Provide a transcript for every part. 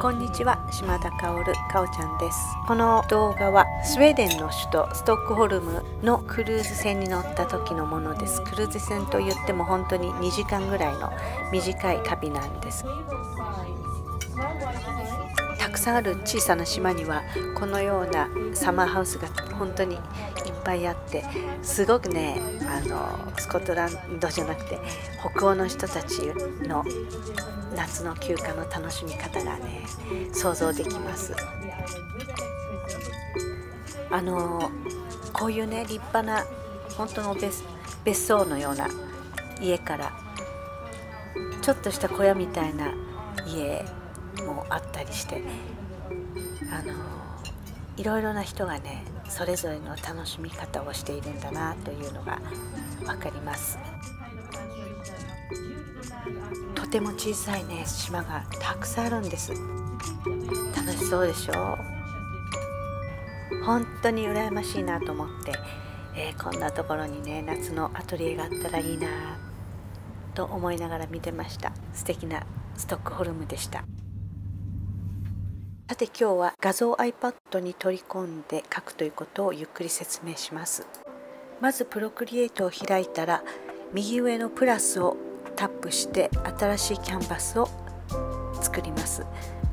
こんにちは島田香織かおちゃんです。この動画はスウェーデンの首都ストックホルムのクルーズ船に乗った時のものです。クルーズ船と言っても本当に2時間ぐらいの短い旅なんです。たくさんある小さな島にはこのようなサマーハウスが本当にいっぱいあってすごくねあのスコットランドじゃなくて北欧の人たちの夏の休暇の楽しみ方がね想像できます。あのこういうね立派な本当の別別荘のような家からちょっとした小屋みたいな家もあったりしてあのいろいろな人がねそれぞれの楽しみ方をしているんだなというのが分かります。とても小さいね島がたくさんあるんです。楽しそうでしょ？本当に羨ましいなと思って、えー、こんなところにね夏のアトリエがあったらいいなと思いながら見てました。素敵なストックホルムでした。さて今日は画像 iPad に取り込んで書くということをゆっくり説明します。まずプロクリエイトを開いたら右上のプラスをタップして新しいキャンバスを作ります。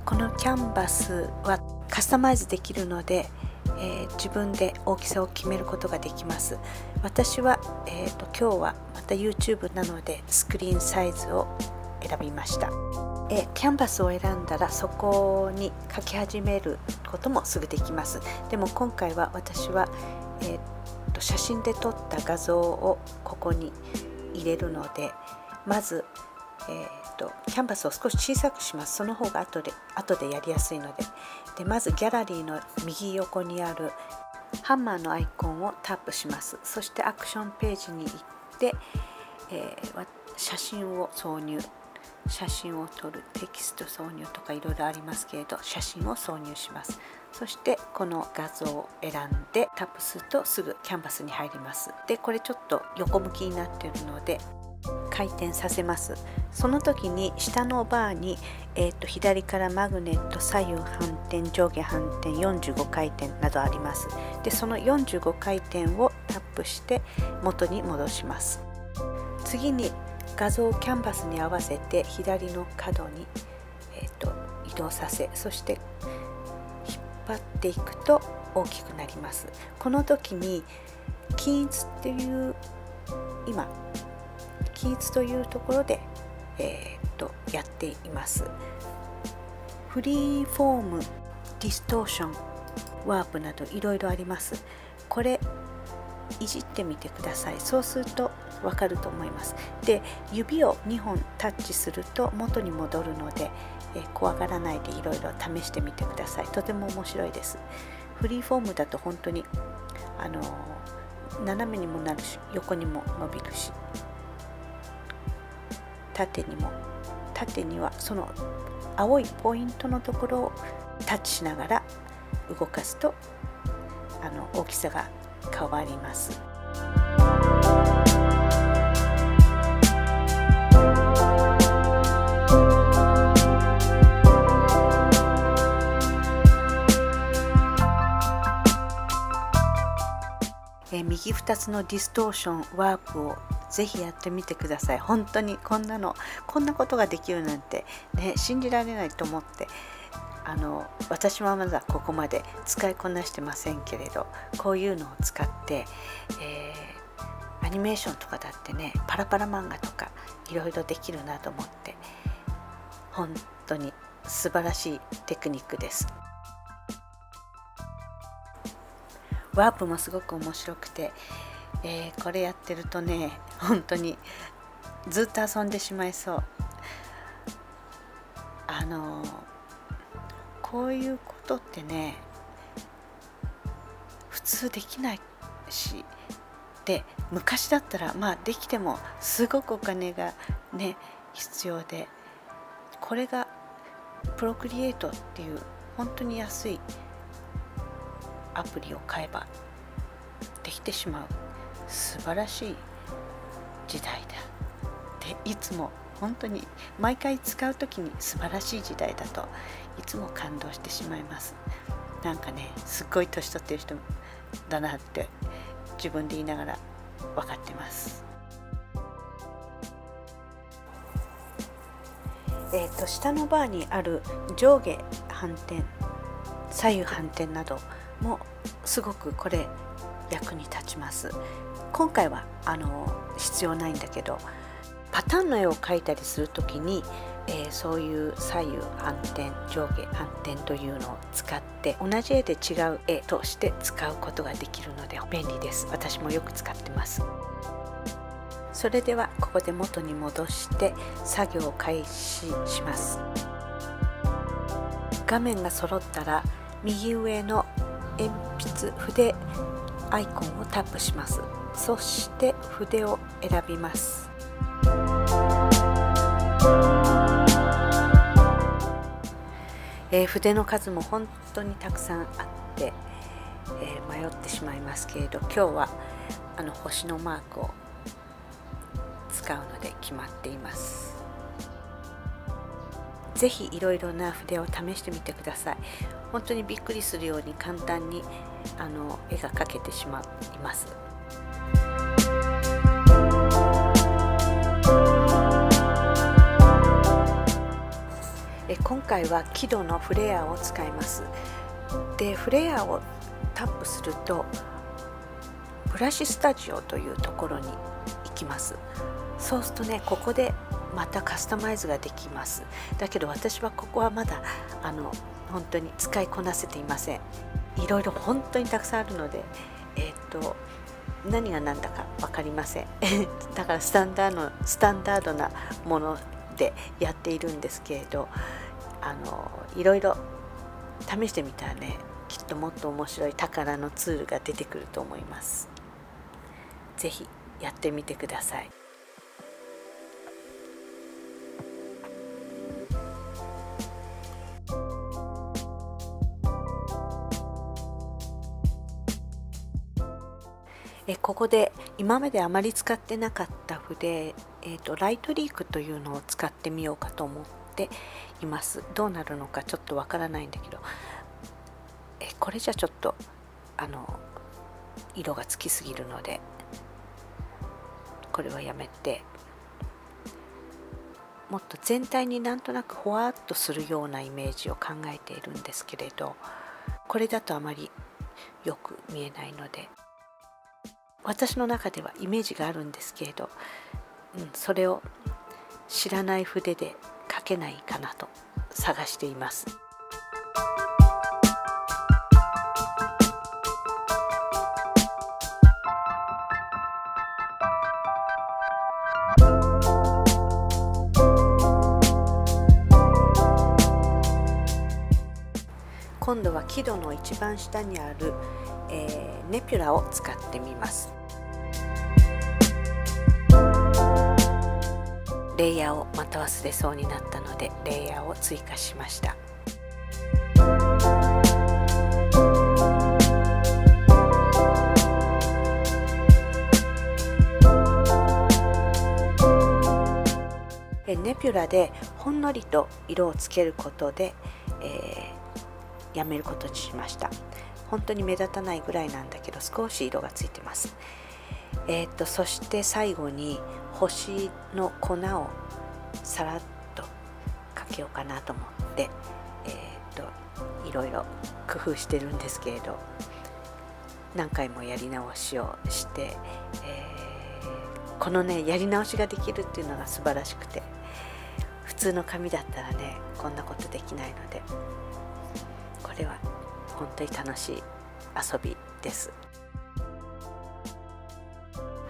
このキャンバスはカスタマイズできるので、えー、自分で大きさを決めることができます。私は、えーと、今日はまた YouTube なのでスクリーンサイズを選びました。えキャンバスを選んだらそこに書き始めることもすぐできます。でも今回は私は、えーと、写真で撮った画像をここに入れるのでまず、えーと、キャンバスを少し小さくします。その方が後で後でやりやすいので。でまずギャラリーの右横にあるハンマーのアイコンをタップします。そしてアクションページに行って、えー、写真を挿入。写真を撮るテキスト挿入とかいろいろありますけれど写真を挿入します。そしてこの画像を選んでタップするとすぐキャンバスに入ります。でこれちょっと横向きになってるので回転させます。その時に下のバーに、えーと、左からマグネット左右反転上下反転45回転などあります。でその45回転をタップして元に戻します。次に画像をキャンバスに合わせて左の角に、えーと、移動させそして引っ張っていくと大きくなります。この時に均一っていう今均一というところで、えー、っとやっています。フリーフォームディストーションワープなどいろいろあります。これいじってみてください。そうするとわかると思います。で指を2本タッチすると元に戻るので、え怖がらないでいろいろ試してみてください。とても面白いです。フリーフォームだと本当にあの斜めにもなるし横にも伸びるし縦にも縦にはその青いポイントのところをタッチしながら動かすとあの大きさが変わります。え右2つのディストーションワープをぜひやってみてください本当にこんなのこんなことができるなんてね信じられないと思ってあの私はまだここまで使いこなしてませんけれどこういうのを使って、えー、アニメーションとかだってねパラパラ漫画とかいろいろできるなと思って本当に素晴らしいテクニックです。ワープもすごく面白くて、えー、これやってるとね本当にずっと遊んでしまいそうあのこういうことってね普通できないしで昔だったらまあできてもすごくお金がね必要でこれがプロクリエイトっていう本当に安いアプリを買えばできてしまう素晴らしい時代だ。っていつも本当に毎回使う時に素晴らしい時代だといつも感動してしまいます。なんかねすっごい年取ってる人だなって自分で言いながら分かってます。えーと、下のバーにある上下反転左右反転などもすごくこれ役に立ちます。今回はあの必要ないんだけどパターンの絵を描いたりする時に、えー、そういう左右反転上下反転というのを使って同じ絵で違う絵として使うことができるので便利です。私もよく使ってます。それではここで元に戻して作業を開始します。画面が揃ったら右上の鉛筆筆アイコンをタップします。そして筆を選びます。えー、筆の数も本当にたくさんあって、えー、迷ってしまいますけれど今日はあの星のマークを使うので決まっています。是非いろいろな筆を試してみてください。本当にびっくりするように簡単にあの絵が描けてしまいます。今回は輝度のフレアを使います。でフレアをタップするとブラシスタジオというところに行きます。そうするとねここでまたカスタマイズができます。だけど私はここはまだあの本当に使いこなせていません。いろいろ本当にたくさんあるのでえっ、と何が何だか分かりません。だからスタンダードスタンダードなものでやっているんですけれどあのいろいろ試してみたらねきっともっと面白い宝のツールが出てくると思います。是非やってみてください。えここで今まであまり使ってなかった筆、えーと、ライトリークというのを使ってみようかと思っています。どうなるのかちょっとわからないんだけど。えこれじゃちょっとあの色がつきすぎるのでこれはやめてもっと全体になんとなくほわっとするようなイメージを考えているんですけれどこれだとあまりよく見えないので私の中ではイメージがあるんですけれど、うん、それを知らない筆で書けないかなと探しています。今度は輝度の一番下にある、えー、ネピュラを使ってみますレイヤーをまた忘れそうになったのでレイヤーを追加しました。ネピュラでほんのりと色をつけることで、えーやめることにしました。本当に目立たないぐらいなんだけど少し色がついてます。えー、っとそして最後に星の粉をさらっとかけようかなと思ってえー、っといろいろ工夫してるんですけれど何回もやり直しをして、えー、このねやり直しができるっていうのが素晴らしくて普通の紙だったらねこんなことできないのでこれは本当に楽しい遊びです。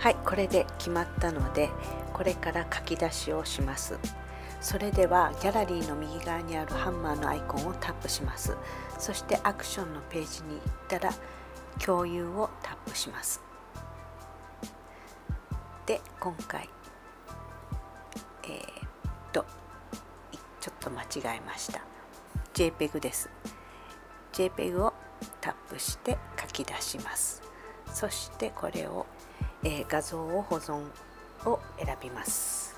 はいこれで決まったのでこれから書き出しをします。それではギャラリーの右側にあるハンマーのアイコンをタップします。そしてアクションのページに行ったら共有をタップします。で今回えー、っとちょっと間違えました。JPEG です。JPEG をタップして書き出します。そしてこれを、えー、画像を保存を選びます。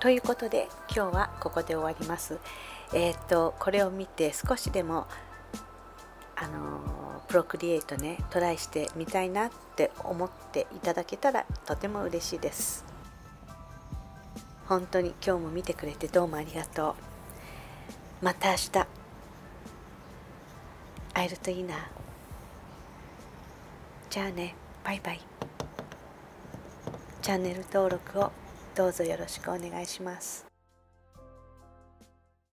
ということで今日はここで終わります。えっ、ー、とこれを見て少しでもあのプロクリエイトねトライしてみたいなって思っていただけたらとても嬉しいです。本当に今日も見てくれてどうもありがとう。また明日会えるといいな。じゃあね。バイバイ。チャンネル登録をどうぞよろしくお願いします。